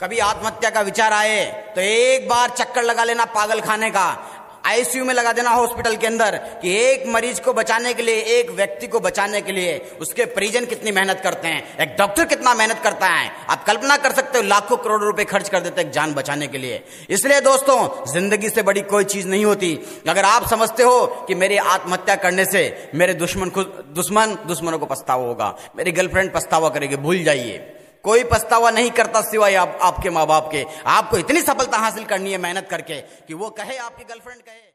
कभी आत्महत्या का विचार आए तो एक बार चक्कर लगा लेना पागल खाने का। आईसीयू में लगा देना हॉस्पिटल के अंदर कि एक मरीज़ को बचाने के लिए, एक व्यक्ति को बचाने के लिए उसके परिजन कितनी मेहनत करते हैं, एक डॉक्टर कितना मेहनत करता है। आप कल्पना कर सकते हो, लाखों करोड़ रुपए खर्च कर देते हैं जान बचाने के लिए। इसलिए दोस्तों, ज़िंदगी से बड़ी कोई चीज़ नहीं होती। अगर आप समझते हो कि मेरी आत्महत्या करने से मेरे दुश्मन खुद, दुश्मन दुश्मनों को पछतावा होगा, मेरी गर्लफ्रेंड पछतावा करेगी, भूल जाइए। कोई पछतावा नहीं करता सिवाय आप, आपके माँ बाप के। आपको इतनी सफलता हासिल करनी है मेहनत करके कि वो कहे आपकी गर्लफ्रेंड कहे।